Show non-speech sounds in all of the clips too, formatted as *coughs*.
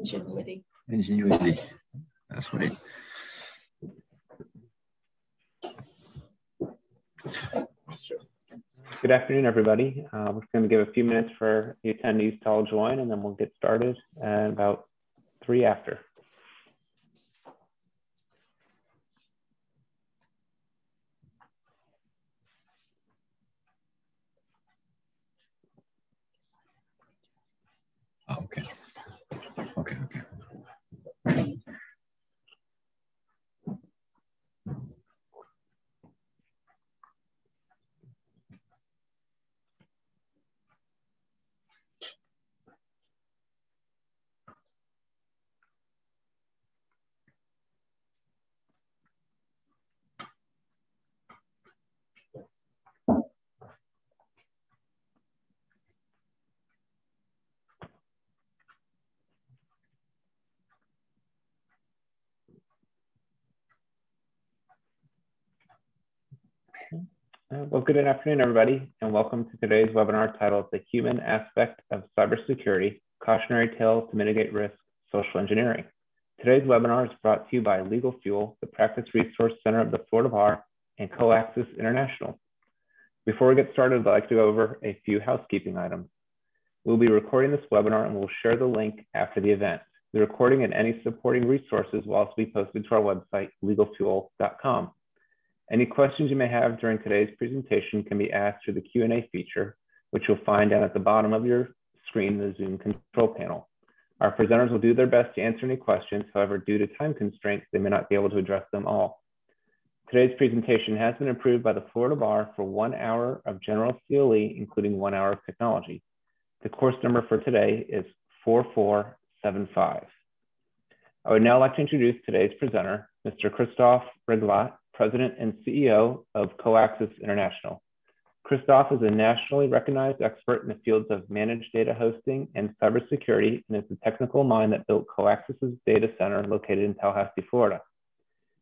Ingenuity. Ingenuity. That's right. Good afternoon, everybody. Uh, we're going to give a few minutes for the attendees to all join, and then we'll get started at about three after. okay. Thank you. Uh, well, good afternoon, everybody, and welcome to today's webinar titled The Human Aspect of Cybersecurity, Cautionary Tale to Mitigate Risk, Social Engineering. Today's webinar is brought to you by Legal Fuel, the Practice Resource Center of the Florida Bar, and Coaxis International. Before we get started, I'd like to go over a few housekeeping items. We'll be recording this webinar and we'll share the link after the event. The recording and any supporting resources will also be posted to our website, legalfuel.com. Any questions you may have during today's presentation can be asked through the Q&A feature, which you'll find down at the bottom of your screen in the Zoom control panel. Our presenters will do their best to answer any questions. However, due to time constraints, they may not be able to address them all. Today's presentation has been approved by the Florida Bar for one hour of general CLE, including one hour of technology. The course number for today is 4475. I would now like to introduce today's presenter, Mr. Christophe Briglat, President and CEO of Coaxis International. Christoph is a nationally recognized expert in the fields of managed data hosting and cybersecurity and is the technical mind that built Coaxis's data center located in Tallahassee, Florida.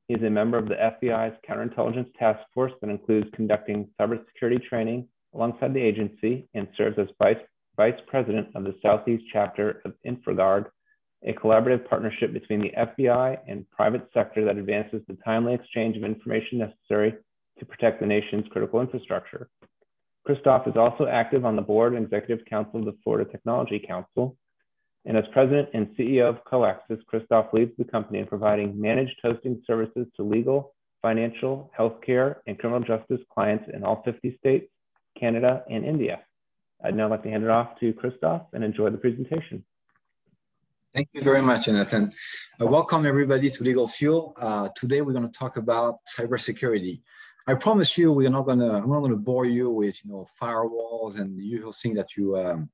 He is a member of the FBI's counterintelligence task force that includes conducting cybersecurity training alongside the agency and serves as vice, vice president of the Southeast chapter of InfraGard, a collaborative partnership between the FBI and private sector that advances the timely exchange of information necessary to protect the nation's critical infrastructure. Christophe is also active on the board and executive council of the Florida Technology Council. And as president and CEO of Coaxis, Christophe leads the company in providing managed hosting services to legal, financial, healthcare, and criminal justice clients in all 50 states, Canada, and India. I'd now like to hand it off to Christophe and enjoy the presentation. Thank you very much, Jonathan. Uh, welcome everybody to Legal Fuel. Uh, today we're going to talk about cybersecurity. I promise you, we're not going to. I'm not going to bore you with you know firewalls and the usual thing that you um,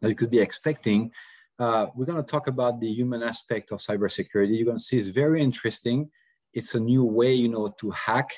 that you could be expecting. Uh, we're going to talk about the human aspect of cybersecurity. You're going to see it's very interesting. It's a new way, you know, to hack,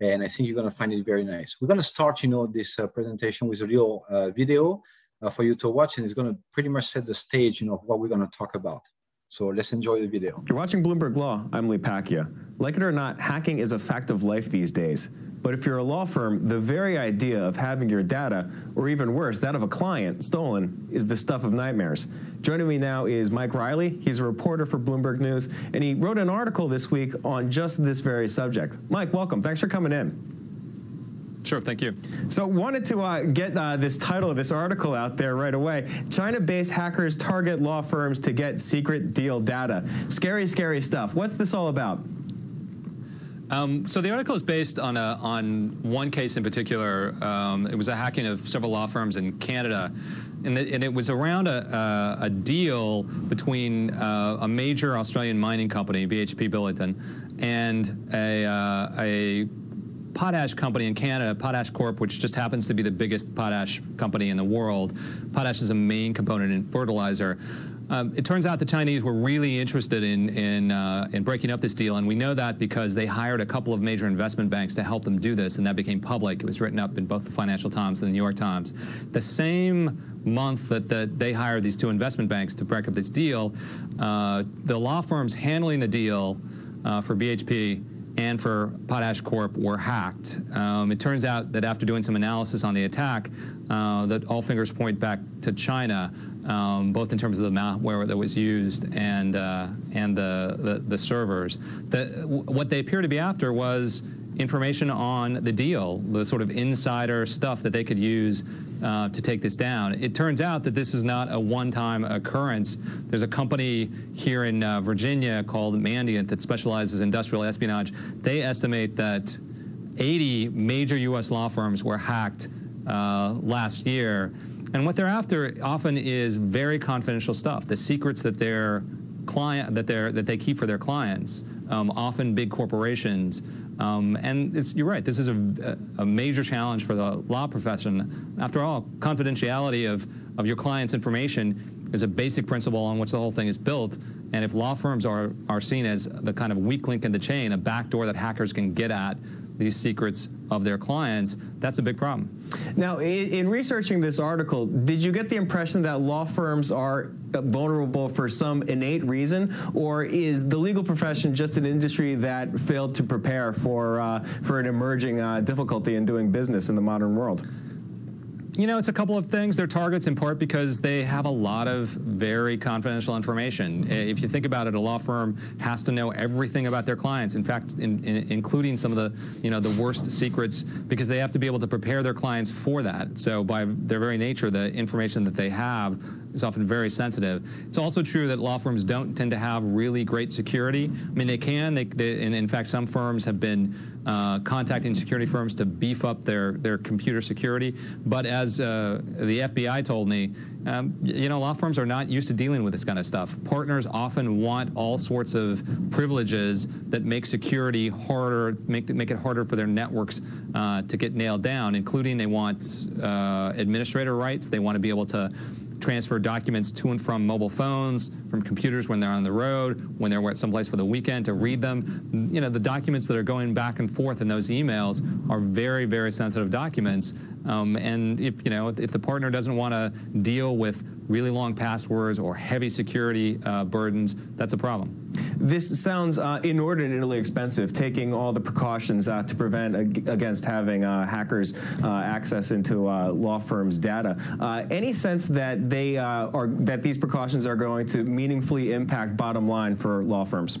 and I think you're going to find it very nice. We're going to start, you know, this uh, presentation with a little uh, video uh, for you to watch, and it's going to pretty much set the stage, you know, what we're going to talk about. So let's enjoy the video. You're watching Bloomberg Law. I'm Lee Pacchia. Like it or not, hacking is a fact of life these days. But if you're a law firm, the very idea of having your data, or even worse, that of a client, stolen is the stuff of nightmares. Joining me now is Mike Riley. He's a reporter for Bloomberg News, and he wrote an article this week on just this very subject. Mike, welcome. Thanks for coming in. Sure, thank you. So, wanted to uh, get uh, this title of this article out there right away. China-based hackers target law firms to get secret deal data. Scary, scary stuff. What's this all about? Um, so the article is based on a, on one case in particular. Um, it was a hacking of several law firms in Canada, and, the, and it was around a, a, a deal between uh, a major Australian mining company, BHP Billiton, and a, uh, a potash company in Canada, Potash Corp, which just happens to be the biggest potash company in the world. Potash is a main component in fertilizer. Um, it turns out the Chinese were really interested in in, uh, in breaking up this deal, and we know that because they hired a couple of major investment banks to help them do this, and that became public. It was written up in both the Financial Times and the New York Times. The same month that, that they hired these two investment banks to break up this deal, uh, the law firms handling the deal uh, for BHP and for Potash Corp were hacked. Um, it turns out that after doing some analysis on the attack, uh, that all fingers point back to China. um, both in terms of the malware that was used and uh, and the, the, the servers. The, what they appear to be after was information on the deal, the sort of insider stuff that they could use uh, to take this down. It turns out that this is not a one-time occurrence. There's a company here in uh, Virginia called Mandiant that specializes in industrial espionage. They estimate that 80 major U.S. law firms were hacked uh, last year. And what they're after often is very confidential stuff, the secrets that their client that they that they keep for their clients, um, often big corporations. Um, and you're right, this is a, a, major challenge for the law profession. After all, confidentiality of, of your client's information is a basic principle on which the whole thing is built. And if law firms are, are seen as the kind of weak link in the chain, a backdoor that hackers can get at these secrets of their clients, that's a big problem. Now, in, in, researching this article, did you get the impression that law firms are vulnerable for some innate reason, or is the legal profession just an industry that failed to prepare for uh, for an emerging uh, difficulty in doing business in the modern world? You know, it's a couple of things. They're targets in part because they have a lot of very confidential information. Eh, if you think about it, a law firm has to know everything about their clients. In fact, in, in, including some of the, you know, the worst secrets, because they have to be able to prepare their clients for that. So by their very nature, the information that they have is often very sensitive. It's also true that law firms don't tend to have really great security. I mean, they can. They, they and in fact, some firms have been uh, contacting security firms to beef up their, their computer security. But as uh, the FBI told me, um, you know, law firms are not used to dealing with this kind of stuff. Partners often want all sorts of privileges that make security harder, make, make it harder for their networks uh, to get nailed down, including they want uh, administrator rights. They want to be able to transfer documents to and from mobile phones, from computers when they're on the road, when they're at someplace for the weekend to read them. You know, the documents that are going back and forth in those emails are very, very sensitive documents. Um, and if, you know, if the partner doesn't want to deal with really long passwords or heavy security uh, burdens, that's a problem. This sounds uh, inordinately expensive, taking all the precautions uh, to prevent ag against having uh, hackers uh, access into uh, law firms' data. any sense that they are that these precautions are going to meaningfully impact bottom line for law firms?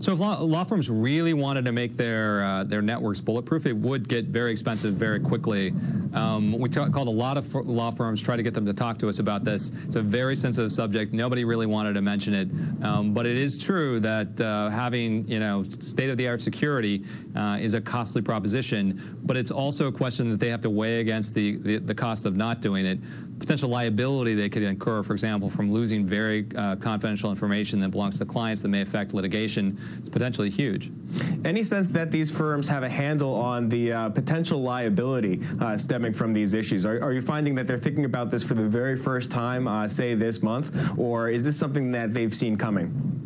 So if law, law, firms really wanted to make their uh, their networks bulletproof, it would get very expensive very quickly. Um, we called a lot of law firms, try to get them to talk to us about this. It's a very sensitive subject. Nobody really wanted to mention it, um, but it is true that uh, having you know state-of-the-art security uh, is a costly proposition. But it's also a question that they have to weigh against the, the, the cost of not doing it potential liability they could incur, for example, from losing very uh, confidential information that belongs to clients that may affect litigation is potentially huge. Any sense that these firms have a handle on the uh, potential liability uh, stemming from these issues? Are, are, you finding that they're thinking about this for the very first time, uh, say this month, or is this something that they've seen coming?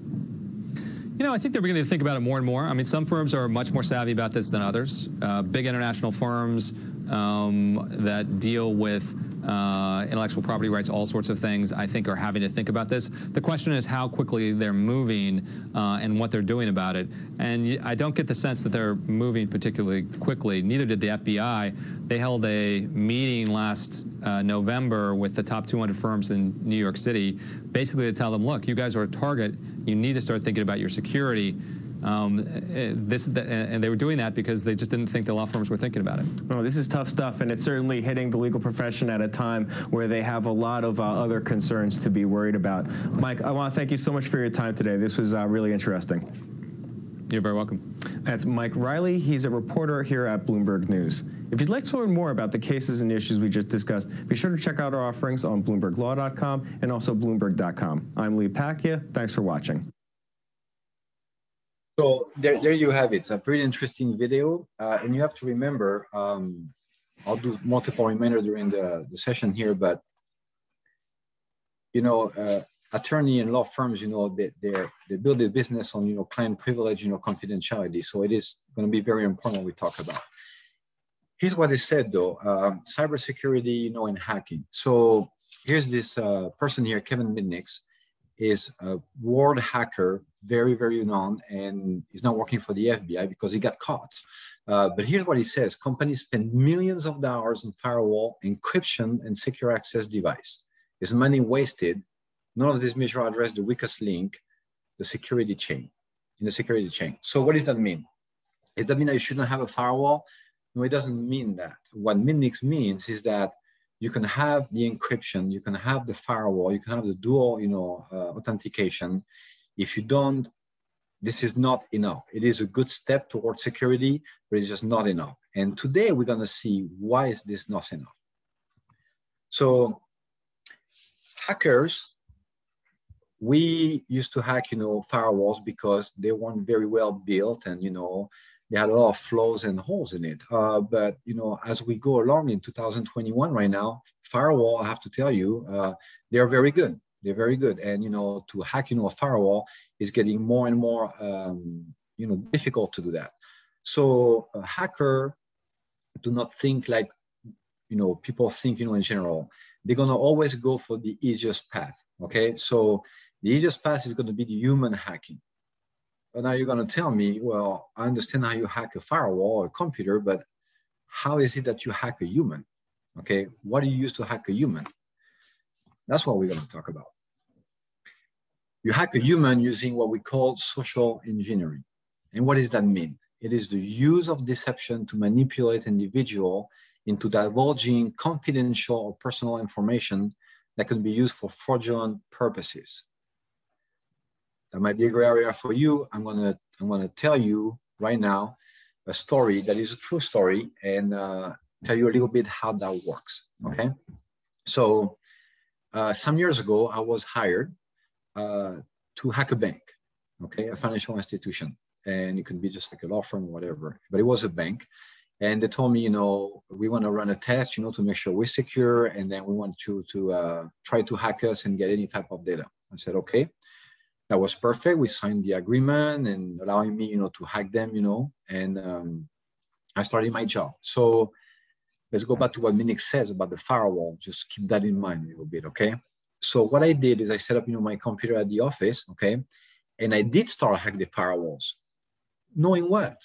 You know, I think they're beginning to think about it more and more. I mean, some firms are much more savvy about this than others. Uh, big international firms um, that deal with uh, intellectual property rights, all sorts of things, I think are having to think about this. The question is how quickly they're moving uh, and what they're doing about it. And I don't get the sense that they're moving particularly quickly. Neither did the FBI. They held a meeting last uh, November with the top 200 firms in New York City, basically to tell them, look, you guys are a target. You need to start thinking about your security. Um, eh, this, and they were doing that because they just didn't think the law firms were thinking about it. Oh, this is tough stuff, and it's certainly hitting the legal profession at a time where they have a lot of uh, other concerns to be worried about. Mike, I want to thank you so much for your time today. This was uh, really interesting. You're very welcome. That's Mike Riley. He's a reporter here at Bloomberg News. If you'd like to learn more about the cases and issues we just discussed, be sure to check out our offerings on BloombergLaw.com and also Bloomberg.com. I'm Lee Pacchia. Thanks for watching. So there, there you have it. It's a pretty interesting video. Uh, and you have to remember, um, I'll do multiple reminders during the, the session here, but you know, uh, attorney and law firms, you know, they, they build their business on, you know, client privilege, you know, confidentiality. So it is going to be very important we talk about. Here's what they said though, um, cybersecurity, you know, and hacking. So here's this uh, person here, Kevin Mitnick, is a world hacker very, very known, and he's not working for the FBI because he got caught. Uh, but here's what he says companies spend millions of dollars on firewall, encryption, and secure access device. Is money wasted. None of these measures address the weakest link, the security chain, in the security chain. So what does that mean? Does that mean you shouldn't have a firewall? No, it doesn't mean that. What Mitnick means is that you can have the encryption, you can have the firewall, you can have the dual, you know, uh, authentication. If you don't, this is not enough. It is a good step towards security, but it's just not enough. And today we're gonna see why is this not enough. So hackers, we used to hack, you know, firewalls because they weren't very well built and, you know, they had a lot of flaws and holes in it. Uh, but you know, as we go along in 2021 right now, firewall, I have to tell you, uh, they're very good. They're very good. And you know, to hack, know, a firewall is getting more and more, um, you know, difficult to do that. So a hacker do not think like, you know, people think, you know, in general. They're gonna always go for the easiest path. Okay, so the easiest path is going to be the human hacking but now you're going to tell me, well, I understand how you hack a firewall or a computer, but how is it that you hack a human? Okay, what do you use to hack a human? That's what we're going to talk about. You hack a human using what we call social engineering. And what does that mean? It is the use of deception to manipulate individual into divulging confidential or personal information that can be used for fraudulent purposes that might be a gray area for you. I'm gonna I'm gonna tell you right now a story that is a true story and uh, tell you a little bit how that works. Okay, so uh, some years ago I was hired uh, to hack a bank, okay, a financial institution, and it could be just like a law firm or whatever, but it was a bank. And they told me, you know, we want to run a test, you know, to make sure we're secure, and then we want you to uh, try to hack us and get any type of data. I said, okay that was perfect. We signed the agreement and allowing me, you know, to hack them, you know, and um, I started my job. So let's go back to what Mitnick says about the firewall. Just keep that in mind a little bit, okay? So what I did is I set up, you know, my computer at the office, okay? And I did start hacking the firewalls, knowing what?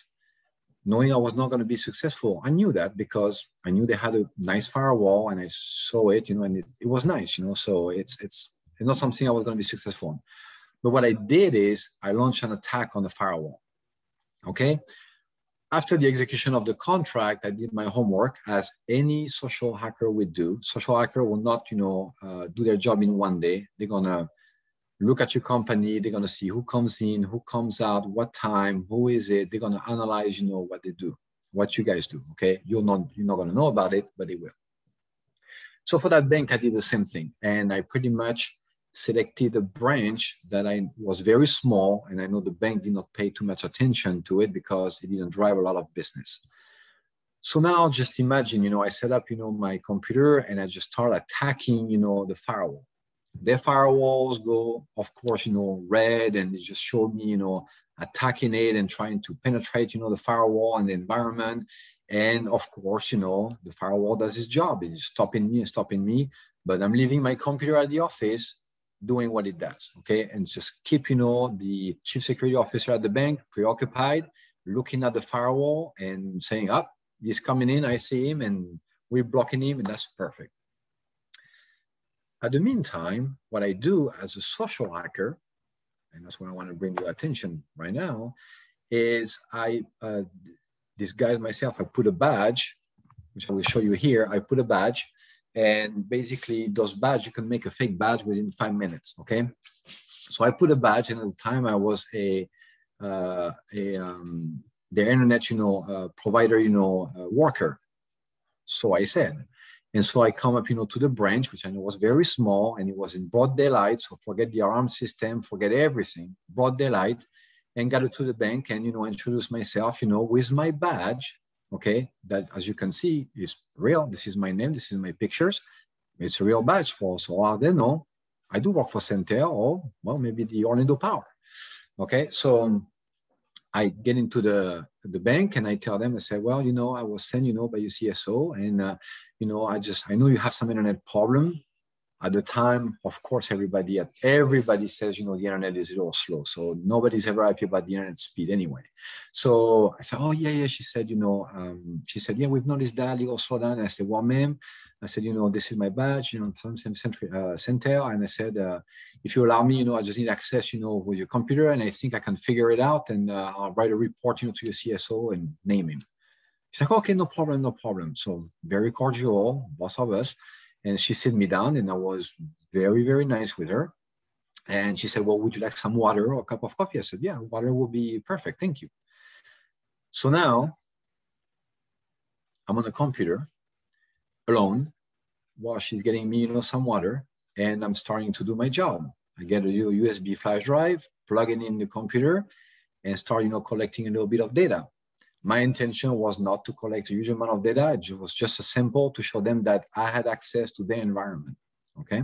Knowing I was not going to be successful. I knew that because I knew they had a nice firewall and I saw it, you know, and it, it was nice, you know. So it's it's it's not something I was going to be successful in. But what I did is I launched an attack on the firewall. Okay. After the execution of the contract, I did my homework as any social hacker would do. Social hacker will not, you know, uh, do their job in one day. They're gonna look at your company. They're gonna see who comes in, who comes out, what time, who is it. They're gonna analyze, you know, what they do, what you guys do. Okay, you're not you're not gonna know about it, but they will. So for that bank, I did the same thing, and I pretty much selected a branch that I was very small, and I know the bank did not pay too much attention to it because it didn't drive a lot of business. So now just imagine, you know, I set up, you know, my computer and I just start attacking, you know, the firewall. Their firewalls go, of course, you know, red and it just showed me, you know, attacking it and trying to penetrate, you know, the firewall and the environment. And of course, you know, the firewall does its job. It's stopping me and stopping me. But I'm leaving my computer at the office doing what it does, okay? And just keep, you know, the chief security officer at the bank preoccupied, looking at the firewall and saying, up, oh, he's coming in, I see him, and we're blocking him, and that's perfect. At the meantime, what I do as a social hacker, and that's what I want to bring your attention right now, is I uh, disguise myself. I put a badge, which I will show you here. I put a badge and basically those badges, you can make a fake badge within five minutes, okay? So I put a badge and at the time I was a, uh, a um, the internet, you know, uh, provider, you know, uh, worker. So I said, and so I come up, you know, to the branch, which I know was very small and it was in broad daylight. So forget the alarm system, forget everything, broad daylight, and got it to the bank and, you know, introduce myself, you know, with my badge okay, that as you can see is real. This is my name, this is my pictures. It's a real badge for, so I don't know, I do work for Centel or, well, maybe the Orlando Power. Okay, so um, I get into the, the bank and I tell them, I say, well, you know, I was sent, you know, by your CSO and, uh, you know, I just, I know you have some internet problem at the time, of course, everybody at everybody says, you know, the internet is a little slow. So nobody's ever happy about the internet speed anyway. So I said, oh yeah, yeah. She said, you know, um, she said, yeah, we've noticed that a little slow down. And I said, well, ma'am, I said, you know, this is my badge, you know, century uh, center. And I said, uh, if you allow me, you know, I just need access, you know, with your computer, and I think I can figure it out, and uh, I'll write a report, you know, to your CSO and name him. He's like, okay, no problem, no problem. So very cordial, both of us. And she sit me down, and I was very, very nice with her. And she said, well, would you like some water or a cup of coffee? I said, yeah, water will be perfect. Thank you. So now I'm on the computer alone while she's getting me, you know, some water and I'm starting to do my job. I get a USB flash drive, plug it in the computer and start, you know, collecting a little bit of data. My intention was not to collect a huge amount of data. It was just a simple to show them that I had access to their environment. Okay.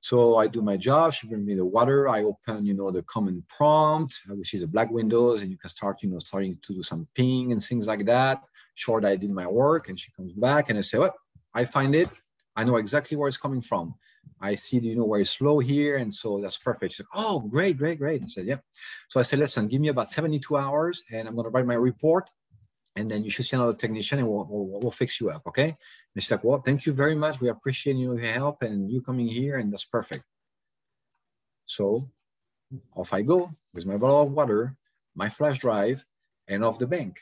So I do my job. She brings me the water. I open, you know, the command prompt, which is a black windows, and you can start, you know, starting to do some ping and things like that. Short, I did my work, and she comes back, and I say, "Well, I find it. I know exactly where it's coming from. I see, you know, where it's slow here, and so that's perfect." She's like, "Oh, great, great, great." I said, "Yeah." So I said, "Listen, give me about 72 hours, and I'm going to write my report, and then you should see another technician, and we'll, we'll, we'll fix you up, okay?" And she's like, well, thank you very much. We appreciate your help and you coming here, and that's perfect. So off I go with my bottle of water, my flash drive, and off the bank.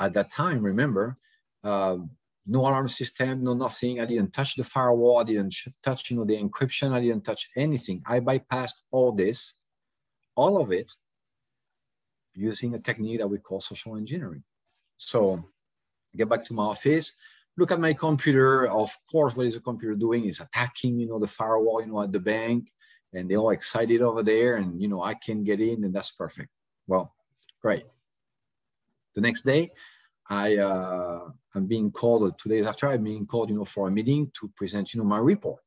At that time, remember, uh, no alarm system, no nothing. I didn't touch the firewall. I didn't touch, you know, the encryption. I didn't touch anything. I bypassed all this, all of it, using a technique that we call social engineering. So get back to my office look at my computer. Of course, what is the computer doing? Is attacking, you know, the firewall, you know, at the bank, and they're all excited over there, and you know, I can get in, and that's perfect. Well, great. The next day, I uh, I'm being called. Two days after, I'm being called, you know, for a meeting to present, you know, my report.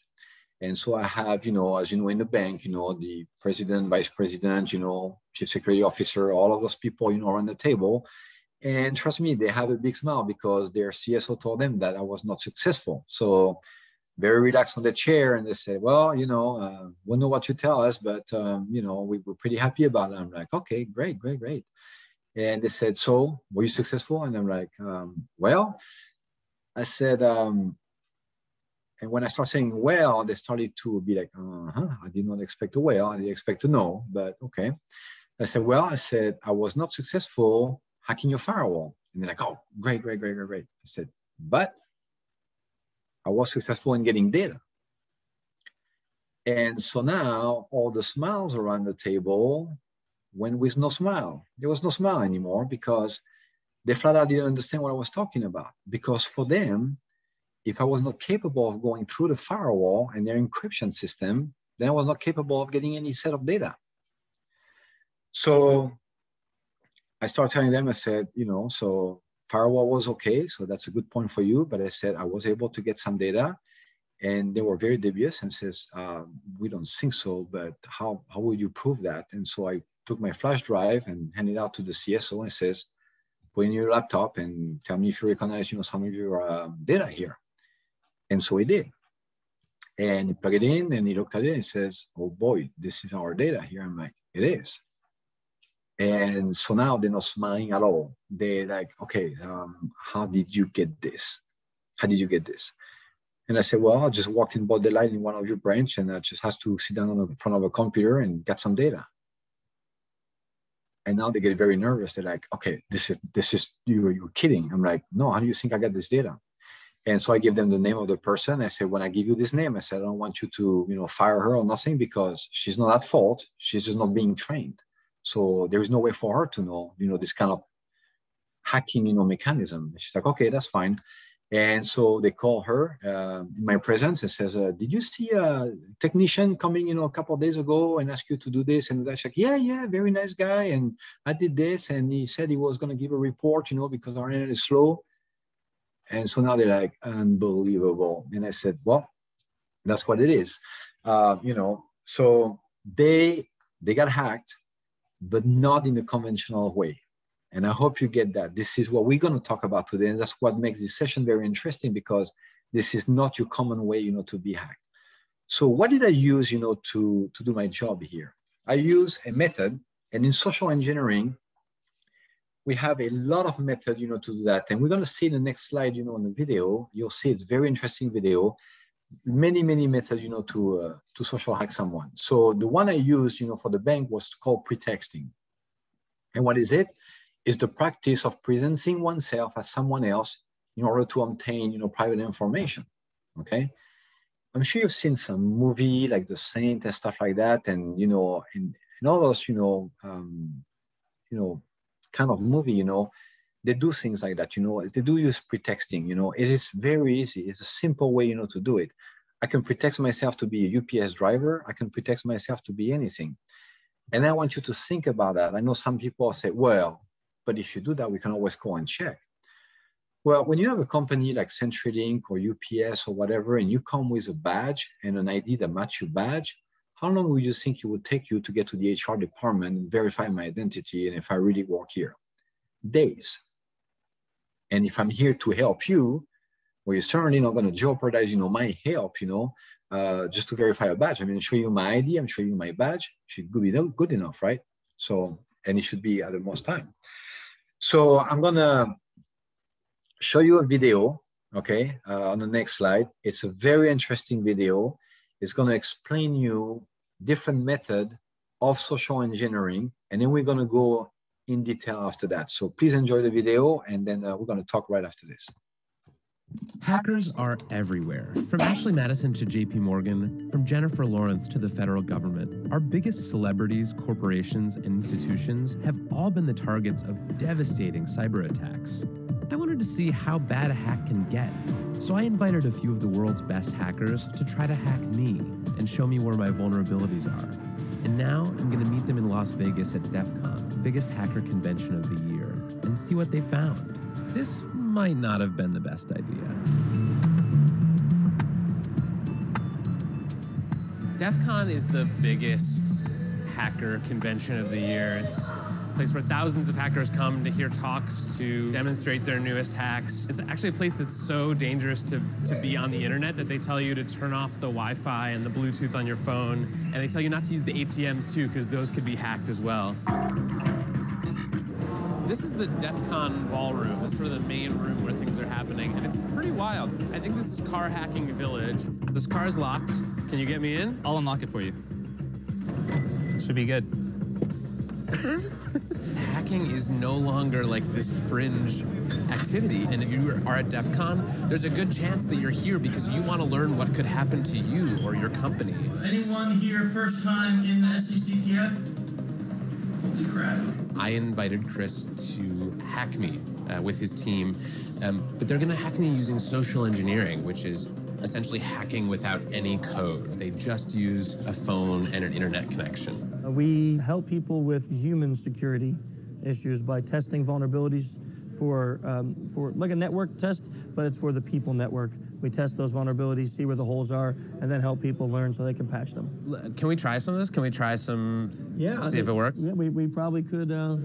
And so I have, you know, as you know, in the bank, you know, the president, vice president, you know, chief security officer, all of those people, you know, around the table. And trust me, they have a big smile because their CSO told them that I was not successful. So very relaxed on the chair and they say, well, you know, uh, we know what you tell us, but, um, you know, we were pretty happy about it. I'm like, okay, great, great, great. And they said, so were you successful? And I'm like, um, well, I said, um, and when I start saying well, they started to be like, uh-huh, I did not expect a well. I didn't expect to know, but okay. I said, well, I said, I was not successful hacking your firewall. And they're like, oh, great, great, great, great, great. I said, but I was successful in getting data. And so now all the smiles around the table went with no smile. There was no smile anymore because they flat out didn't understand what I was talking about. Because for them, if I was not capable of going through the firewall and their encryption system, then I was not capable of getting any set of data. So I started telling them, I said, you know, so firewall was okay. So that's a good point for you. But I said, I was able to get some data and they were very dubious and says, um, we don't think so, but how, how will you prove that? And so I took my flash drive and handed out to the CSO and says, put in your laptop and tell me if you recognize, you know, some of your um, data here. And so he did. And he plugged it in and he looked at it and says, oh boy, this is our data here. I'm like, it is. And so now they're not smiling at all. They're like, okay, um, how did you get this? How did you get this? And I said, well, I just walked in bought the light in one of your branch and I just has to sit down in front of a computer and get some data. And now they get very nervous. They're like, okay, this is this is you you're kidding. I'm like, no, how do you think I got this data? And so I give them the name of the person. I said, when I give you this name, I said, I don't want you to, you know, fire her or nothing because she's not at fault. She's just not being trained. So there is no way for her to know, you know, this kind of hacking, you know, mechanism. she's like, okay, that's fine. And so they call her uh, in my presence and says, uh, "Did you see a technician coming, you know, a couple of days ago and ask you to do this?" And she's like, "Yeah, yeah, very nice guy." And I did this, and he said he was going to give a report, you know, because our internet is slow. And so now they're like, "Unbelievable!" And I said, "Well, that's what it is, uh, you know." So they they got hacked but not in a conventional way. And I hope you get that. This is what we're going to talk about today. And that's what makes this session very interesting because this is not your common way, you know, to be hacked. So what did I use, you know, to, to do my job here? I use a method, and in social engineering, we have a lot of method, you know, to do that. And we're going to see in the next slide, you know, in the video, you'll see it's very interesting video. Many, many methods, you know, to uh, to social hack someone. So the one I used, you know, for the bank was called pretexting. And what is it? Is the practice of presenting oneself as someone else in order to obtain, you know, private information. Okay. I'm sure you've seen some movie like The Saint and stuff like that, and you know, in, in all those, you know, um, you know, kind of movie, you know, they do things like that, you know, they do use pretexting, you know, it is very easy. It's a simple way, you know, to do it. I can pretext myself to be a UPS driver. I can pretext myself to be anything. And I want you to think about that. I know some people say, well, but if you do that, we can always go and check. Well, when you have a company like CenturyLink or UPS or whatever, and you come with a badge and an ID that match your badge, how long would you think it would take you to get to the HR department and verify my identity and if I really work here? Days. And if I'm here to help you, well, you're certainly not going to jeopardize, you know, my help, you know, uh, just to verify a badge. I mean, show you my ID, I'm showing you my badge. Should be good enough, right? So, and it should be at the most time. So I'm gonna show you a video, okay, uh, on the next slide. It's a very interesting video It's going to explain you different method of social engineering, and then we're to go in detail after that. So please enjoy the video, and then uh, we're to talk right after this. Hackers are everywhere. From Ashley Madison to JP Morgan, from Jennifer Lawrence to the federal government, our biggest celebrities, corporations, and institutions have all been the targets of devastating cyber attacks. I wanted to see how bad a hack can get. So I invited a few of the world's best hackers to try to hack me and show me where my vulnerabilities are. And now I'm going to meet them in Las Vegas at DEF CON, the biggest hacker convention of the year, and see what they found. This might not have been the best idea. DEF CON is the biggest hacker convention of the year. It's a place where thousands of hackers come to hear talks to demonstrate their newest hacks. It's actually a place that's so dangerous to, to be on the internet that they tell you to turn off the Wi-Fi and the Bluetooth on your phone, and they tell you not to use the ATMs too, because those could be hacked as well. This is the DEF CON ballroom. This is sort of the main room where things are happening, and it's pretty wild. I think this is Car Hacking Village. This car is locked. Can you get me in? I'll unlock it for you. Should be good. *laughs* hacking is no longer like this fringe activity. And if you are at DEF CON, there's a good chance that you're here because you want to learn what could happen to you or your company. Anyone here first time in the SECTF? Holy crap. I invited Chris to hack me uh, with his team, um, but they're going to hack me using social engineering, which is essentially hacking without any code. They just use a phone and an internet connection. We help people with human security issues by testing vulnerabilities for, um, for like a network test, but it's for the people network. We test those vulnerabilities, see where the holes are, and then help people learn so they can patch them. Can we try some of this? Can we try some, yeah, see if it works? Yeah, we, we probably could uh,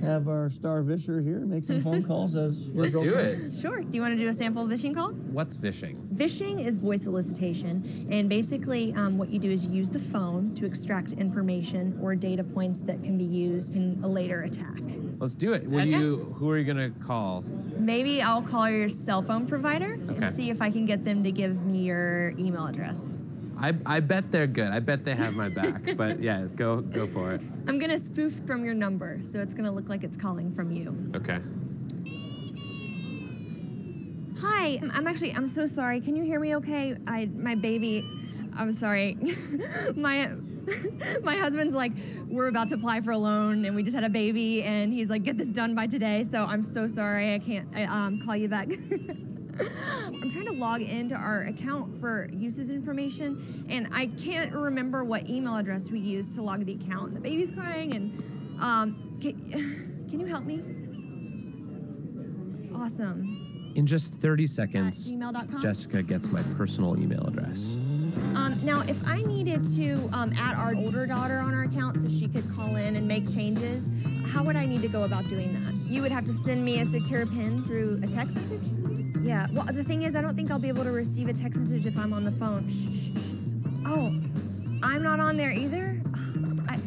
have our star visher here make some phone calls as *laughs* we Let's do it. Sure. Do you want to do a sample vishing call? What's vishing? Vishing is voice elicitation, and basically um, what you do is you use the phone to extract information or data points that can be used in a later attack. Let's do it. Will okay. you? Who are you gonna call? Maybe I'll call your cell phone provider okay. and see if I can get them to give me your email address. I, I bet they're good. I bet they have my back. *laughs* but yeah, go go for it. I'm gonna spoof from your number, so it's gonna look like it's calling from you. Okay. Hi, I'm actually I'm so sorry. Can you hear me okay? I my baby I'm sorry. *laughs* my *laughs* my husband's like, we're about to apply for a loan and we just had a baby and he's like, get this done by today. So I'm so sorry. I can't I, um, call you back. *laughs* I'm trying to log into our account for uses information and I can't remember what email address we used to log the account. The baby's crying and um, can, *sighs* can you help me? Awesome. In just 30 seconds, Jessica gets my personal email address. Um, now, if I needed to um, add our older daughter on our account so she could call in and make changes, how would I need to go about doing that? You would have to send me a secure PIN through a text message? Yeah, well, the thing is, I don't think I'll be able to receive a text message if I'm on the phone. Shh, shh, shh. Oh, I'm not on there either? *sighs* I...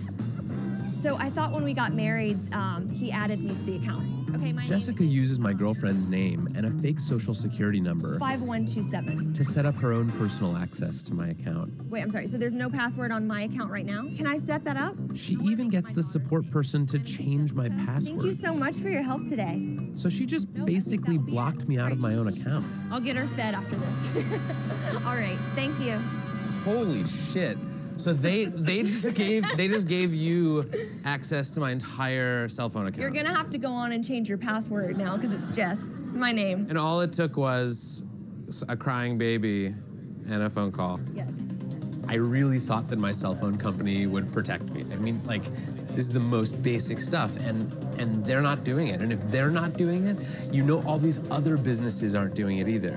So I thought when we got married, um, he added me to the account. Okay, my Jessica name uses my girlfriend's name and a fake social security number 5127. to set up her own personal access to my account. Wait, I'm sorry. So there's no password on my account right now? Can I set that up? She even gets the support person to change my password. Thank you so much for your help today. So she just basically blocked me out of my own account. I'll get her fed after this. *laughs* All right. Thank you. Holy shit. So they they just gave they just gave you access to my entire cell phone account. You're going to have to go on and change your password now because it's Jess, my name. And all it took was a crying baby and a phone call. Yes. I really thought that my cell phone company would protect me. I mean, like, this is the most basic stuff, and and they're not doing it. And if they're not doing it, you know all these other businesses aren't doing it either.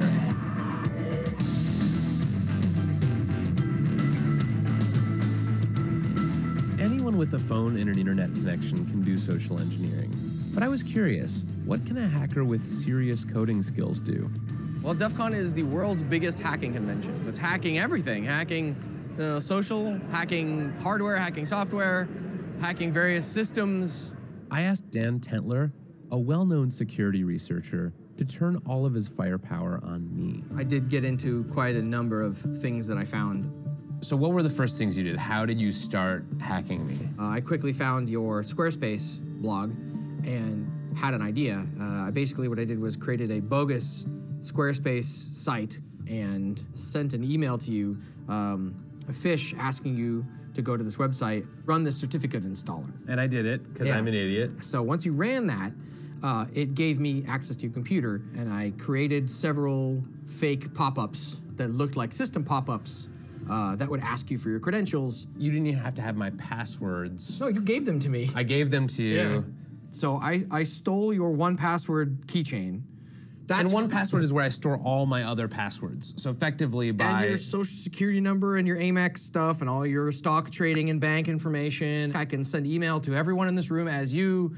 With a phone and an internet connection can do social engineering. But I was curious, what can a hacker with serious coding skills do? Well, DEF CON is the world's biggest hacking convention. It's hacking everything, hacking uh, social, hacking hardware, hacking software, hacking various systems. I asked Dan Tentler, a well known security researcher, to turn all of his firepower on me. I did get into quite a number of things that I found. So, what were the first things you did? How did you start hacking me? Uh, I quickly found your Squarespace blog and had an idea. Uh, basically, what I did was created a bogus Squarespace site and sent an email to you, um, a phish asking you to go to this website, run this certificate installer. And I did it because Yeah. I'm an idiot. So once you ran that, uh, it gave me access to your computer, and I created several fake pop-ups that looked like system pop-ups uh, that would ask you for your credentials. You didn't even have to have my passwords. No, you gave them to me. I gave them to you. Yeah. So I, I stole your one password keychain. That's And one password is where I store all my other passwords. So effectively by and your social security number and your Amex stuff and all your stock trading and bank information. I can send email to everyone in this room as you.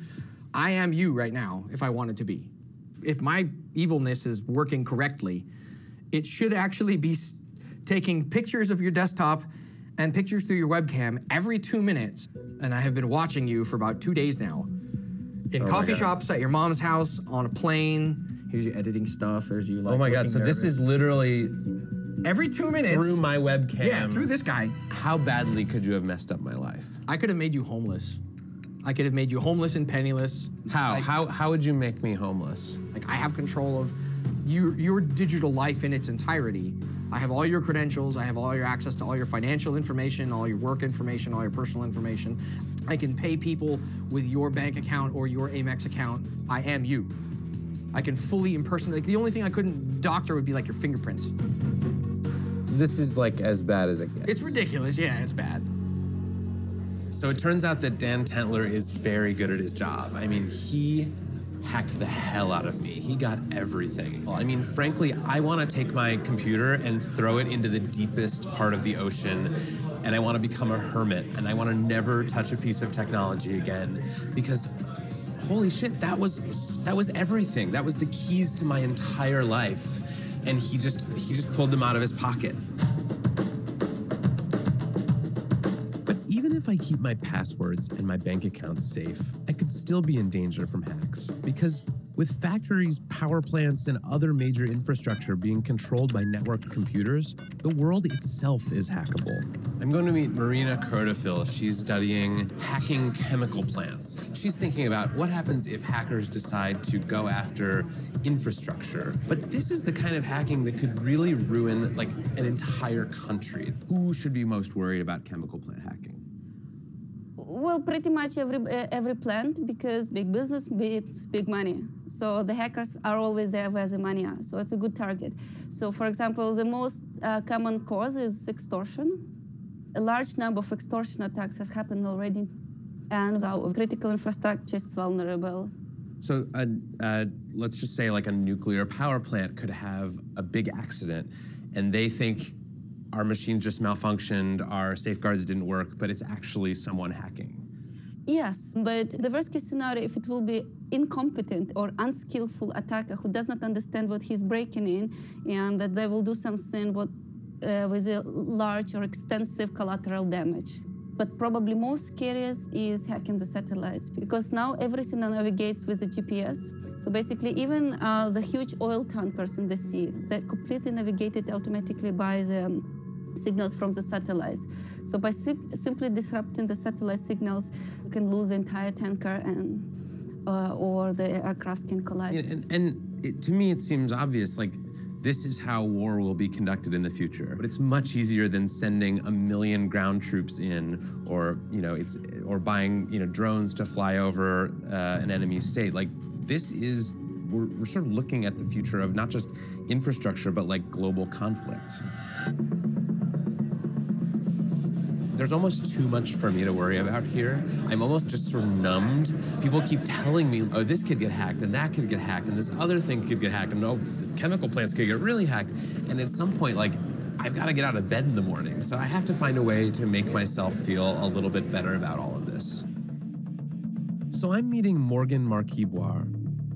I am you right now if I wanted to be. If my evilness is working correctly, it should actually be taking pictures of your desktop and pictures through your webcam every two minutes. And I have been watching you for about two days now. In Oh coffee shops, at your mom's house, on a plane. Here's your editing stuff. There's you like. Oh my god, so this is literally every two minutes through my webcam. Yeah, through this guy. How badly could you have messed up my life? I could have made you homeless. I could have made you homeless and penniless. How? How how would you make me homeless? like I have control of your your digital life in its entirety. I have all your credentials. I have all your access to all your financial information, all your work information, all your personal information. I can pay people with your bank account or your Amex account. I am you. I can fully impersonate. Like the only thing I couldn't doctor would be like your fingerprints. This is like as bad as it gets. It's ridiculous. Yeah, it's bad. So it turns out that Dan Tentler is very good at his job. I mean, he hacked the hell out of me. He got everything. I mean, frankly, I want to take my computer and throw it into the deepest part of the ocean. And I want to become a hermit and I want to never touch a piece of technology again because holy shit, that was that was everything. That was the keys to my entire life. And he just he just pulled them out of his pocket. But even if I keep my passwords and my bank accounts safe, could still be in danger from hacks. Because with factories, power plants, and other major infrastructure being controlled by networked computers, the world itself is hackable. I'm going to meet Marina Krotofil. She's studying hacking chemical plants. She's thinking about what happens if hackers decide to go after infrastructure. But this is the kind of hacking that could really ruin like an entire country. Who should be most worried about chemical plant hacking? Well, pretty much every every plant because big business means big money. So the hackers are always there where the money are. So it's a good target. So for example, the most uh, common cause is extortion. A large number of extortion attacks has happened already, and our critical infrastructure is vulnerable. So, uh, uh, let's just say like a nuclear power plant could have a big accident, and they think our machines just malfunctioned, our safeguards didn't work, but it's actually someone hacking. Yes, but the worst case scenario, if it will be incompetent or unskillful attacker who does not understand what he's breaking in, and that they will do something what, uh, with a large or extensive collateral damage. but probably most scariest is hacking the satellites because now everything navigates with the GPS. So basically, even uh, the huge oil tankers in the sea, they're completely navigated automatically by the um, signals from the satellites. So by simply disrupting the satellite signals, you can lose the entire tanker and uh, or the aircraft can collide. And, and it, to me, it seems obvious. Like this is how war will be conducted in the future. But it's much easier than sending a million ground troops in, or you know, it's or buying you know drones to fly over uh, an enemy state. Like this is we're, we're sort of looking at the future of not just infrastructure, but like global conflict there's almost too much for me to worry about here. I'm almost just sort of numbed. People keep telling me, oh, this could get hacked, and that could get hacked, and this other thing could get hacked, and oh, chemical plants could get really hacked. And at some point, like, I've got to get out of bed in the morning. So I have to find a way to make myself feel a little bit better about all of this. So I'm meeting Morgan Marquis-Boire,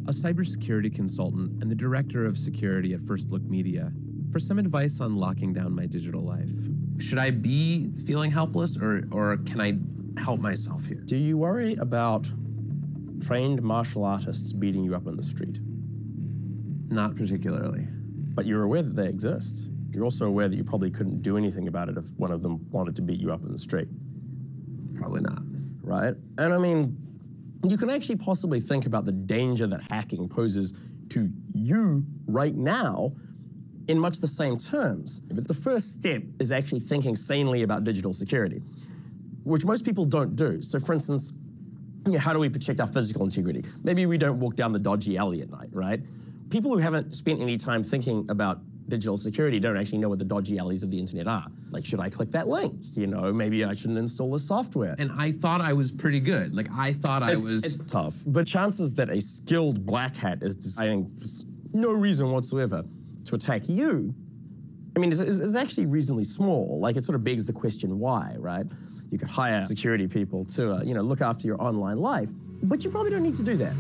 a cybersecurity consultant and the director of security at First Look Media, for some advice on locking down my digital life should I be feeling helpless or, or can I help myself here? Do you worry about trained martial artists beating you up in the street? Not particularly. But you're aware that they exist. You're also aware that you probably couldn't do anything about it if one of them wanted to beat you up in the street. Probably not. Right? And I mean, you can actually possibly think about the danger that hacking poses to you right now in much the same terms. But the first step is actually thinking sanely about digital security, which most people don't do. So for instance, you know, how do we protect our physical integrity? Maybe we don't walk down the dodgy alley at night, right? People who haven't spent any time thinking about digital security don't actually know what the dodgy alleys of the internet are. Like, should I click that link? You know, maybe I shouldn't install the software. And I thought I was pretty good. Like, I thought it's, I was. It's tough. But chances that a skilled black hat is deciding for no reason whatsoever to attack you, I mean, it's, actually reasonably small. Like, it sort of begs the question why, right? You could hire security people to, uh, you know, look after your online life, but you probably don't need to do that.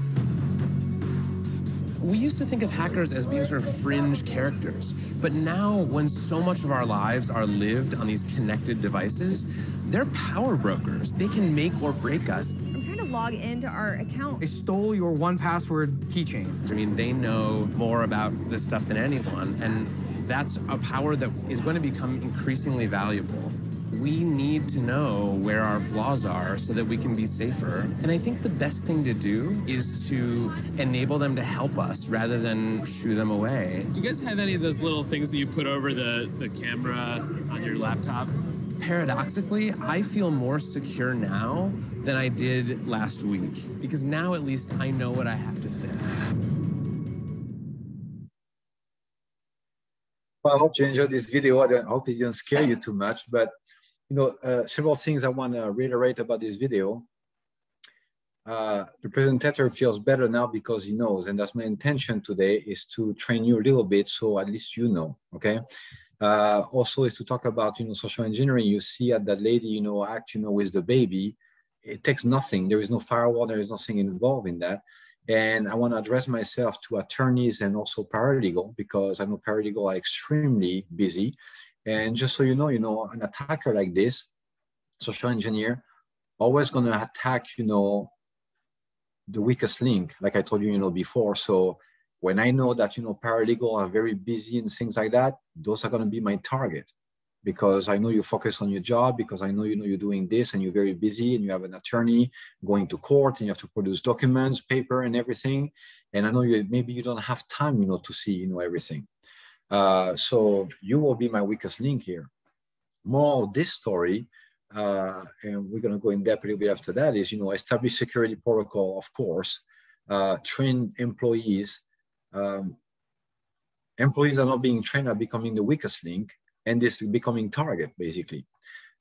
We used to think of hackers as being sort of fringe characters, but now when so much of our lives are lived on these connected devices, they're power brokers. They can make or break us log into our account. They stole your 1Password keychain. I mean, they know more about this stuff than anyone, and that's a power that is going to become increasingly valuable. We need to know where our flaws are so that we can be safer. And I think the best thing to do is to enable them to help us rather than shoo them away. Do you guys have any of those little things that you put over the, the camera on your laptop? Paradoxically, I feel more secure now than I did last week because now at least I know what I have to fix. Well, I hope you enjoyed this video. I hope it didn't scare you too much, but you know, uh, several things I want to reiterate about this video. Uh, the presenter feels better now because he knows, and that's my intention today is to train you a little bit so at least you know, okay? Uh, also is to talk about, you know, social engineering. You see at that lady, you know, act, you know, with the baby. It takes nothing. There is no firewall. There is nothing involved in that. And I want to address myself to attorneys and also paralegal because I know paralegal are extremely busy. And just so you know, you know, an attacker like this, social engineer, always going to attack, you know, the weakest link, like I told you, you know, before. So when I know that, you know, paralegal are very busy and things like that, those are going to be my target because I know you focus on your job, because I know you know you're doing this and you're very busy and you have an attorney going to court and you have to produce documents, paper and everything. And I know you maybe you don't have time, you know, to see, you know, everything. Uh, so you will be my weakest link here. More this story, uh, and we're going to go in depth a little bit after that, is, you know, establish security protocol, of course, uh, train employees um, employees are not being trained are becoming the weakest link and this is becoming target basically.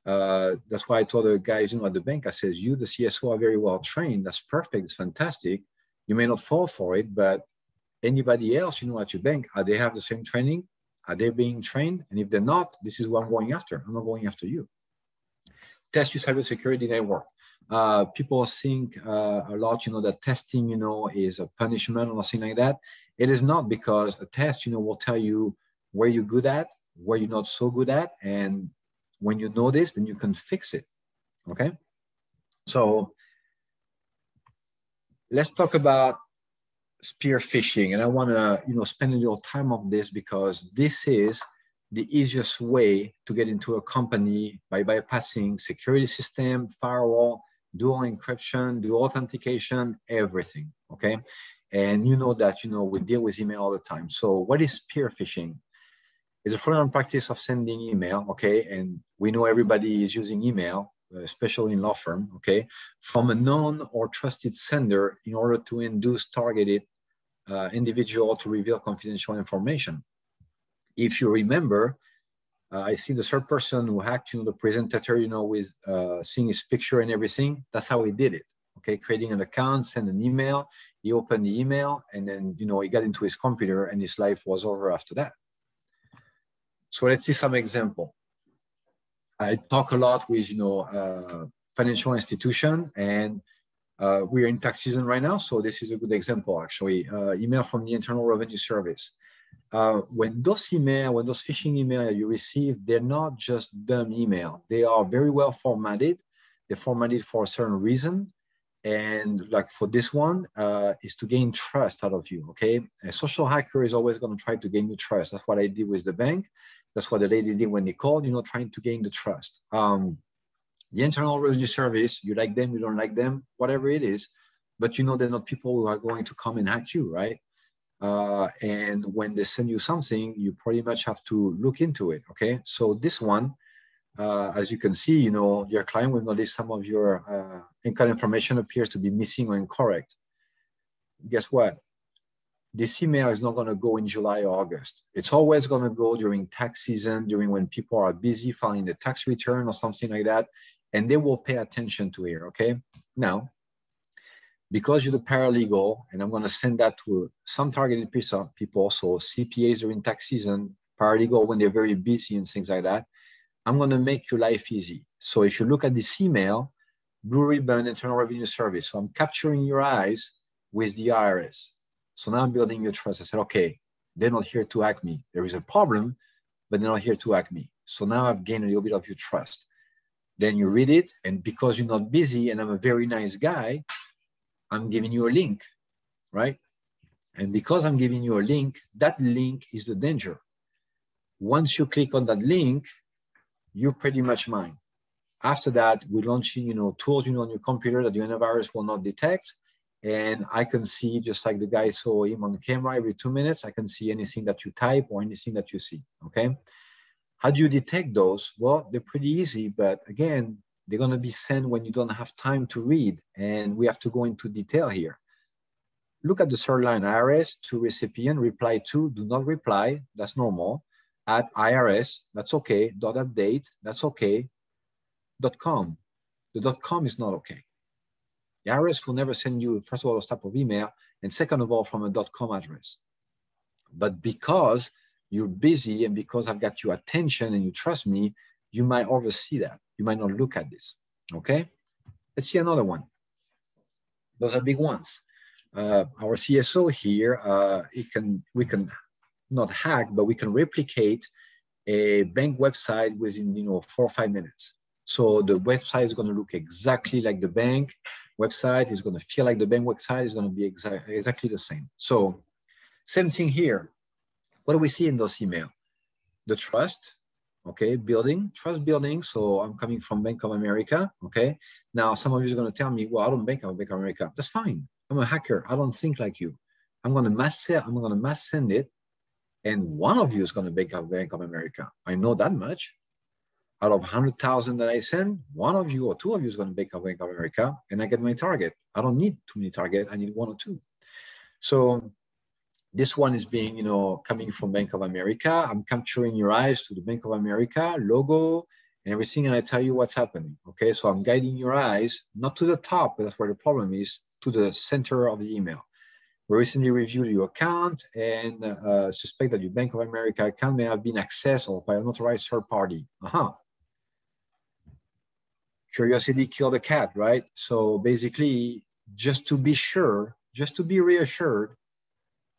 Uh, that's why I told the guys, you know, at the bank, I said, you, the CSO are very well trained. That's perfect. It's fantastic. You may not fall for it, but anybody else, you know, at your bank, are they have the same training? Are they being trained? And if they're not, this is what I'm going after. I'm not going after you. Test your cybersecurity network. Uh, people think uh, a lot, you know, that testing, you know, is a punishment or something like that. It is not because a test, you know, will tell you where you're good at, where you're not so good at, and when you know this, then you can fix it. Okay. So let's talk about spear phishing. And I want to, you know, spend a little time on this because this is the easiest way to get into a company by bypassing security system, firewall, dual encryption, dual authentication, everything. Okay. And you know that, you know, we deal with email all the time. So what is spear phishing? It's a fraudulent practice of sending email, okay? And we know everybody is using email, especially in law firm, okay, from a known or trusted sender in order to induce targeted uh, individual to reveal confidential information. If you remember, I see the third person who hacked, you know, the presenter, you know, with uh, seeing his picture and everything. That's how he did it. Okay, creating an account, send an email. He opened the email, and then you know he got into his computer, and his life was over after that. So let's see some example. I talk a lot with you know uh, financial institution, and uh, we're in tax season right now, so this is a good example actually. Uh, email from the Internal Revenue Service. Uh, when those email, when those phishing email you receive, they're not just dumb email. They are very well formatted. They're formatted for a certain reason. And like for this one, uh, is to gain trust out of you. Okay, a social hacker is always going to try to gain you trust. That's what I did with the bank. That's what the lady did when they called. You know, trying to gain the trust. Um, the Internal Revenue Service, you like them, you don't like them, whatever it is, but you know they're not people who are going to come and hack you, right? Uh, and when they send you something, you pretty much have to look into it. Okay, so this one, uh, as you can see, you know your client will notice some of your uh, information appears to be missing or incorrect. Guess what? This email is not going to go in July or August. It's always going to go during tax season, during when people are busy filing the tax return or something like that, and they will pay attention to it. Okay, now because you're the paralegal, and I'm going to send that to some targeted people, so CPAs during tax season, paralegal when they're very busy and things like that, I'm going to make your life easy. So if you look at this email, Blue Ribbon Internal Revenue Service, so I'm capturing your eyes with the IRS. So now I'm building your trust. I said, okay, they're not here to hack me. There is a problem, but they're not here to hack me. So now I've gained a little bit of your trust. Then you read it, and because you're not busy and I'm a very nice guy, I'm giving you a link, right? And because I'm giving you a link, that link is the danger. Once you click on that link, you're pretty much mine. After that, we're launching, you know, tools, you know, on your computer that the antivirus will not detect. And I can see, just like the guy saw him on the camera every two minutes, I can see anything that you type or anything that you see, okay? How do you detect those? Well, they're pretty easy, but again, they're going to be sent when you don't have time to read. And we have to go into detail here. Look at the third line, IRS to recipient, reply to, do not reply, that's normal. At IRS, that's okay. Dot update, that's okay. Dot com, the dot com is not okay. The IRS will never send you, first of all, this type of email, and second of all, from a dot com address. But because you're busy and because I've got your attention and you trust me, you might oversee that you might not look at this. Okay, let's see another one. Those are big ones. Uh, our CSO here, uh, it can we can not hack, but we can replicate a bank website within you know four or five minutes. So the website is going to look exactly like the bank website. Is going to feel like the bank website. Is going to be exa exactly the same. So same thing here. What do we see in those email? The trust, okay building trust building. So i'm coming from bank of america okay? Now some of you are going to tell me well i don't bank of bank of america. That's fine. I'm a hacker. I don't think like you. I'm going to mass i'm going to mass send it and one of you is going to bank of bank of america. I know that much. Out of 100000 that i send one of you or two of you is going to bank of bank of america and i get my target. I don't need too many target. I need one or two. So this one is being, you know, coming from Bank of America. I'm capturing your eyes to the Bank of America logo and everything, and I tell you what's happening. Okay, so I'm guiding your eyes not to the top, that's where the problem is, to the center of the email. We recently reviewed your account and uh, suspect that your Bank of America account may have been accessed by an authorized third party. Uh-huh. Curiosity killed the cat, right? So basically, just to be sure, just to be reassured,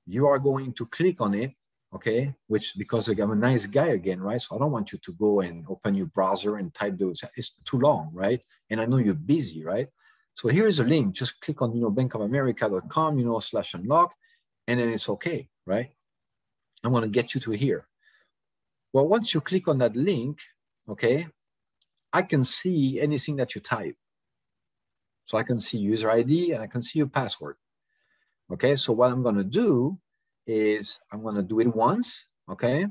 you are going to click on it, okay? Which because I'm a nice guy again, right? So I don't want you to go and open your browser and type those. It's too long, right? And I know you're busy, right? So here's a link. Just click on, you know, bankofamerica.com, you know, slash unlock, and then it's okay, right? I'm going to get you to here. Well, once you click on that link, okay, I can see anything that you type. So I can see user ID and I can see your password. Okay, so what I'm to do is I'm to do it once, okay?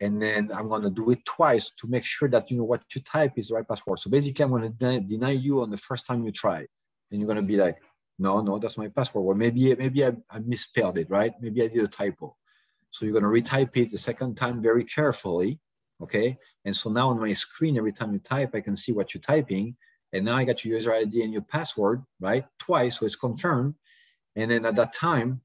And then I'm to do it twice to make sure that you know what you type is the right password. So basically, I'm going to deny, you on the first time you try. And you're to be like, no, no, that's my password. Or maybe, maybe I, I misspelled it, right? Maybe I did a typo. So you're to retype it the second time very carefully, okay? And so now on my screen, every time you type, I can see what you're typing. And now I got your user ID and your password, right? Twice, so it's confirmed. And then at that time,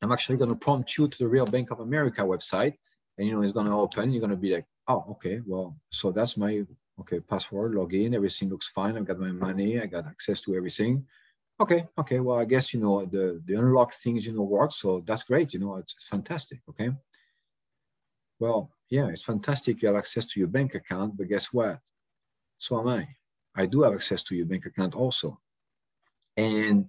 I'm actually going to prompt you to the real Bank of America website, and you know it's going to open. You're going to be like, oh, okay, well, so that's my okay password, login, everything looks fine. I've got my money, I got access to everything. Okay, okay, well, I guess you know the the unlock things you know work, so that's great. You know, it's, it's fantastic. Okay. Well, yeah, it's fantastic. You have access to your bank account, but guess what? So am I. I do have access to your bank account also, and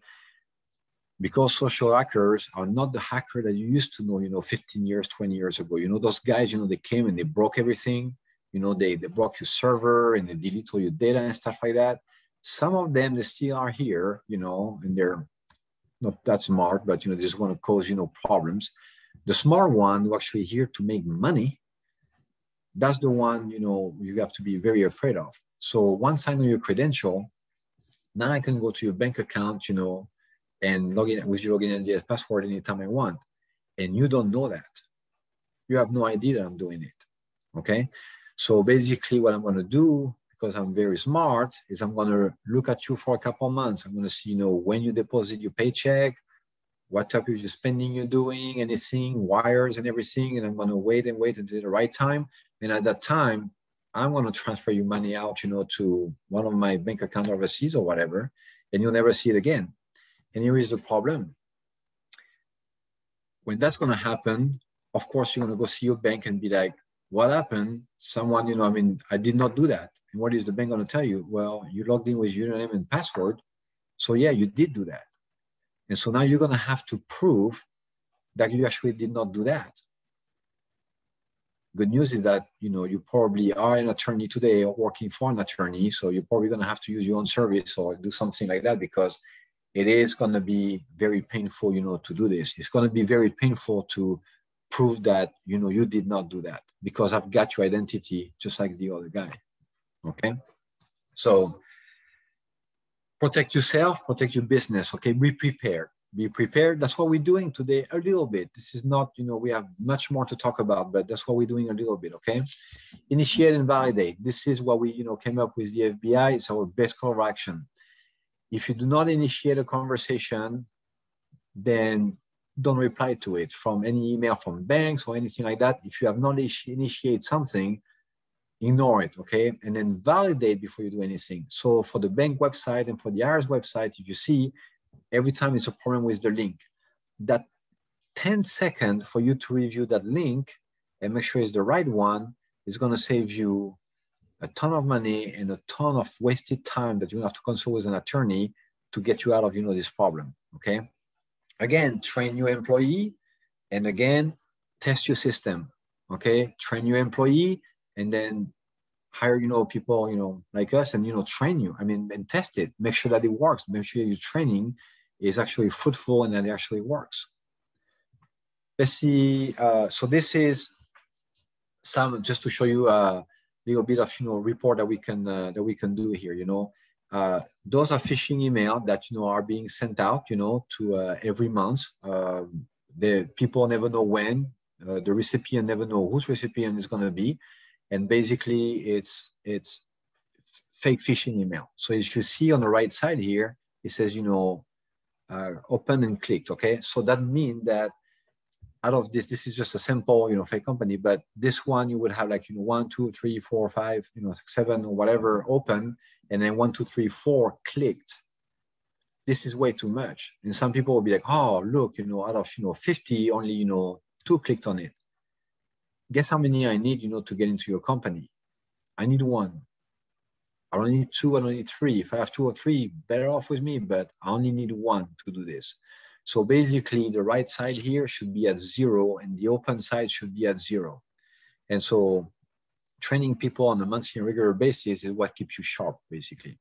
because social hackers are not the hacker that you used to know, you know, 15 years, 20 years ago. You know, those guys, you know, they came and they broke everything. You know, they, they broke your server and they delete all your data and stuff like that. Some of them, they still are here, you know, and they're not that smart, but, you know, they just want to cause, you know, problems. The smart one who actually here to make money, that's the one, you know, you have to be very afraid of. So once I know your credential, now I can go to your bank account, you know, and log in with your login and DS password anytime I want. And you don't know that. You have no idea that I'm doing it. Okay. So basically, what I'm going to do, because I'm very smart, is I'm going to look at you for a couple of months. I'm going to see, you know, when you deposit your paycheck, what type of spending you're doing, anything, wires and everything. And I'm going to wait and wait until the right time. And at that time, I'm going to transfer your money out, you know, to one of my bank account overseas or whatever, and you'll never see it again. And here is the problem. When that's going to happen, of course, you're going to go see your bank and be like, what happened? Someone, you know, I mean, I did not do that. And what is the bank going to tell you? Well, you logged in with username and password. So yeah, you did do that. And so now you're going to have to prove that you actually did not do that. Good news is that you know you probably are an attorney today or working for an attorney, so you're probably going to have to use your own service or do something like that because it is going to be very painful, you know, to do this. It's going to be very painful to prove that, you know, you did not do that because I've got your identity just like the other guy. Okay. So protect yourself, protect your business. Okay. Be prepared. Be prepared. That's what we're doing today a little bit. This is not, you know, we have much more to talk about, but that's what we're doing a little bit. Okay. Initiate and validate. This is what we, you know, came up with the FBI. It's our best call of action if you do not initiate a conversation, then don't reply to it from any email from banks or anything like that. If you have not initiated something, ignore it, okay? And then validate before you do anything. So for the bank website and for the IRS website, if you see every time it's a problem with the link, that 10 seconds for you to review that link and make sure it's the right one is going to save you a ton of money and a ton of wasted time that you have to consult with an attorney to get you out of you know this problem okay? Again train your employee and again test your system okay? Train your employee and then hire you know people you know like us and you know train you i mean and test it. Make sure that it works. Make sure your training is actually fruitful and that it actually works. Let's see uh, so this is some just to show you uh, little bit of you know report that we can uh, that we can do here you know? Uh, those are phishing email that you know are being sent out you know to uh, every month. Um, the people never know when uh, the recipient never know whose recipient is going to be. And basically it's it's fake phishing email. So as you see on the right side here it says you know uh, open and clicked okay? So that means that out of this, this is just a simple, you know, fake company, but this one you would have like, you know, one, two, three, four, five, you know, seven or whatever open, and then one, two, three, four clicked. This is way too much. And some people will be like, oh, look, you know, out of, you know, 50, only, you know, two clicked on it. guess how many I need, you know, to get into your company? I need one. I don't need two, I don't need three. If I have two or three, better off with me, but I only need one to do this. So basically the right side here should be at zero and the open side should be at zero. And so training people on a monthly and regular basis is what keeps you sharp, basically.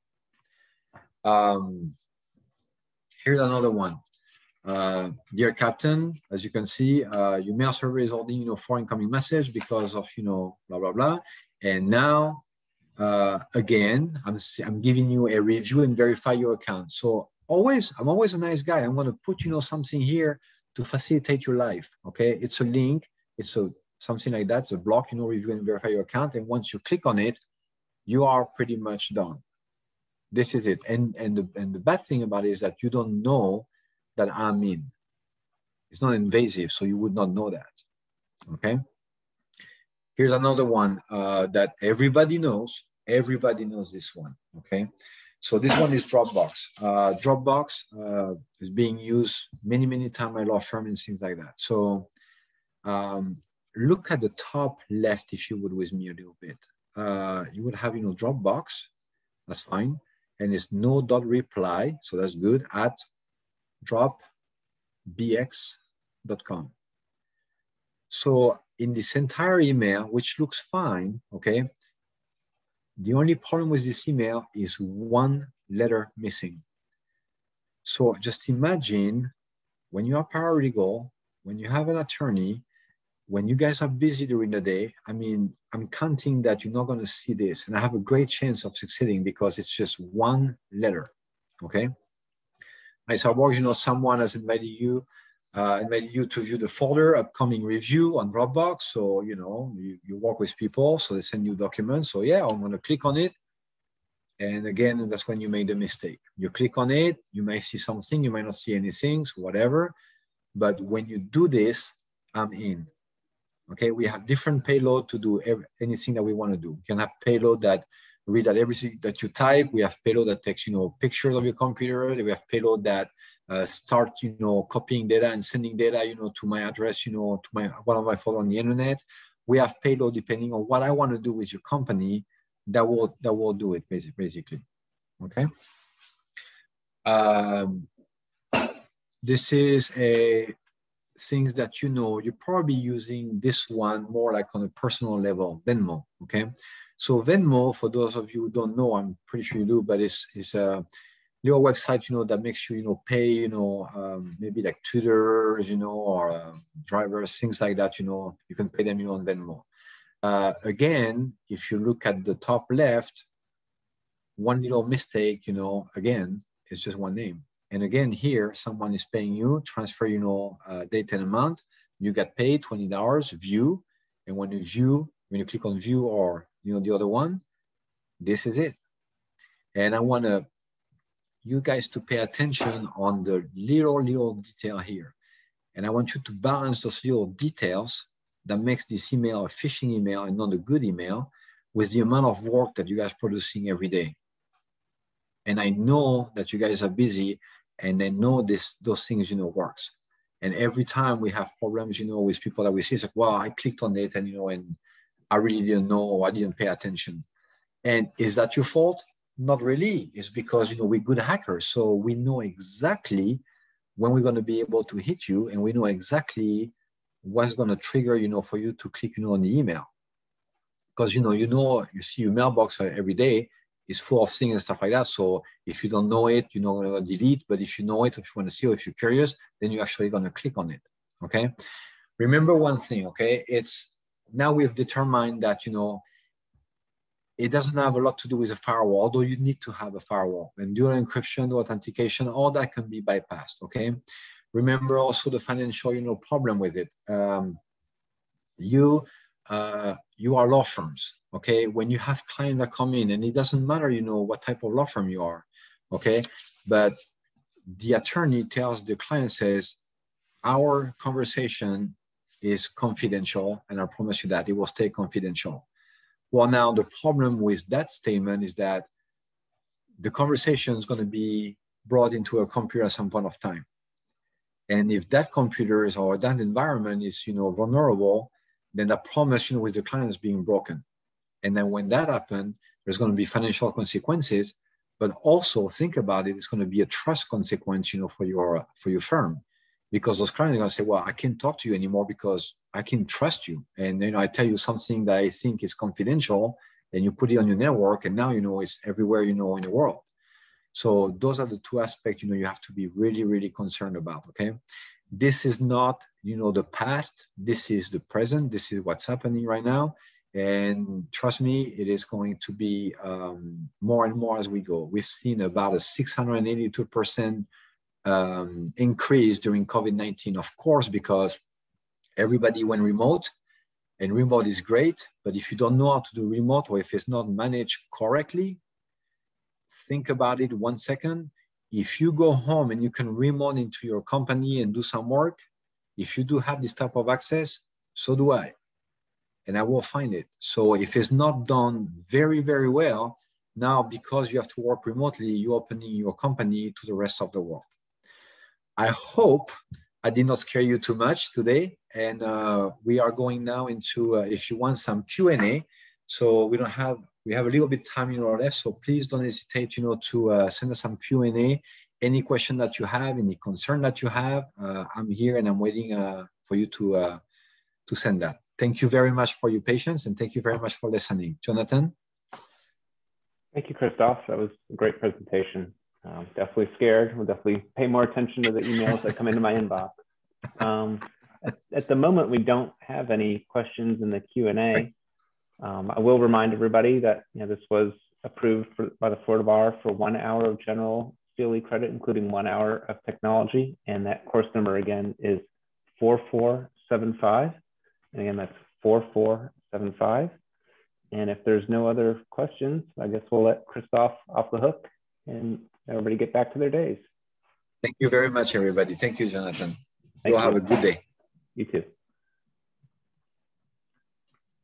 Um, here's another one. Uh, dear captain, as you can see, uh, your mail server is holding, you know, four incoming message because of, you know, blah, blah, blah. And now, uh, again, I'm, I'm giving you a review and verify your account. So always, I'm always a nice guy. I'm going to put, you know, something here to facilitate your life. Okay. It's a link. It's a something like that. It's a block, you know, review and verify your account. And once you click on it, you are pretty much done. This is it. And, and, the, and the bad thing about it is that you don't know that I'm in. It's not invasive, so you would not know that. Okay. Here's another one uh, that everybody knows. Everybody knows this one. Okay. So this one is Dropbox. Uh, Dropbox uh, is being used many, many times by law firm and things like that. So um, look at the top left, if you would, with me a little bit. Uh, you would have, you know, Dropbox. That's fine. And it's no dot reply. So that's good at dropbx.com. So in this entire email, which looks fine, okay, the only problem with this email is one letter missing. So just imagine when you are paralegal, when you have an attorney, when you guys are busy during the day, I mean, I'm counting that you're not going to see this. And I have a great chance of succeeding because it's just one letter. Okay. I suppose, you know, someone has invited you, uh, invited you to view the folder, upcoming review on Dropbox. So, you know, you, you work with people, so they send you documents. So yeah, I'm to click on it. And again, that's when you made the mistake. You click on it, you may see something, you might not see anything, so whatever. But when you do this, I'm in. Okay, we have different payload to do every, anything that we want to do. We can have payload that read at everything that you type. We have payload that takes, you know, pictures of your computer. We have payload that uh, start, you know, copying data and sending data, you know, to my address, you know, to my one of my phone on the internet. We have payload depending on what I want to do with your company that will that will do it basically. Okay. Um, *coughs* this is a things that you know, you're probably using this one more like on a personal level, Venmo, okay? So Venmo, for those of you who don't know, I'm pretty sure you do, but it's, it's a little website, you know, that makes you, you know, pay, you know, um, maybe like tutors, you know, or uh, drivers, things like that, you know, you can pay them, you know, on Venmo. Uh, again, if you look at the top left, one little mistake, you know, again, it's just one name. And again, here, someone is paying you, transfer, you know, uh, date and amount. You get paid $20, view. And when you view, when you click on view or, you know, the other one, this is it. And I want to you guys to pay attention on the little, little detail here. And I want you to balance those little details that makes this email a phishing email and not a good email with the amount of work that you guys producing every day. And I know that you guys are busy and they know this those things you know works and every time we have problems you know with people that we see it's like well i clicked on it and you know and i really didn't know or i didn't pay attention and is that your fault not really it's because you know we're good hackers so we know exactly when we're going to be able to hit you and we know exactly what's going to trigger you know for you to click you know on the email because you know you know you see your mailbox uh, every day is full of things and stuff like that. So if you don't know it, going to delete. But if you know it, if you want to see or if you're curious, then you're actually going to click on it. Okay. Remember one thing. Okay. It's now we've determined that, you know, it doesn't have a lot to do with a firewall, although you need to have a firewall. And during encryption, authentication, all that can be bypassed. Okay. Remember also the financial, you know, problem with it. Um, you uh, you are law firms okay when you have clients that come in and it doesn't matter you know what type of law firm you are okay but the attorney tells the client says our conversation is confidential and i promise you that it will stay confidential well now the problem with that statement is that the conversation is going to be brought into a computer at some point of time and if that computer is or that environment is you know vulnerable then that promise, you know, with the client is being broken. And then when that happens, there's going to be financial consequences, but also think about it, it's going to be a trust consequence, you know, for your for your firm. Because those clients are going to say, Well, I can't talk to you anymore because I can trust you. And you know, I tell you something that I think is confidential, and you put it on your network, and now you know it's everywhere you know in the world. So those are the two aspects you know you have to be really, really concerned about. Okay. This is not, you know, the past. This is the present. This is what's happening right now. And trust me, it is going to be um, more and more as we go. We've seen about a 682% um, increase during COVID 19, of course, because everybody went remote and remote is great. But if you don't know how to do remote or if it's not managed correctly, think about it one second. If you go home and you can remote into your company and do some work, if you do have this type of access, so do I and I will find it. So if it's not done very, very well, now because you have to work remotely, you're opening your company to the rest of the world. I hope I did not scare you too much today. And uh, we are going now into, uh, if you want some Q&A, so we don't have, we have a little bit time in our left. So please don't hesitate, you know, to uh, send us some Q&A. Any question that you have, any concern that you have, uh, I'm here and I'm waiting uh, for you to, uh, to send that. Thank you very much for your patience and thank you very much for listening. Jonathan? Thank you, Christoph. That was a great presentation. Um, definitely scared. We'll definitely pay more attention to the emails that come into my inbox. Um, at, at, the moment, we don't have any questions in the Q&A. Um, I will remind everybody that you know, this was approved for, by the Florida Bar for one hour of general CLE credit, including one hour of technology. And that course number again is 4475. And again, that's 4475. And if there's no other questions, I guess we'll let Christoph off the hook and everybody get back to their days. Thank you very much, everybody. Thank you, Jonathan. Thank you. have a good day. You too.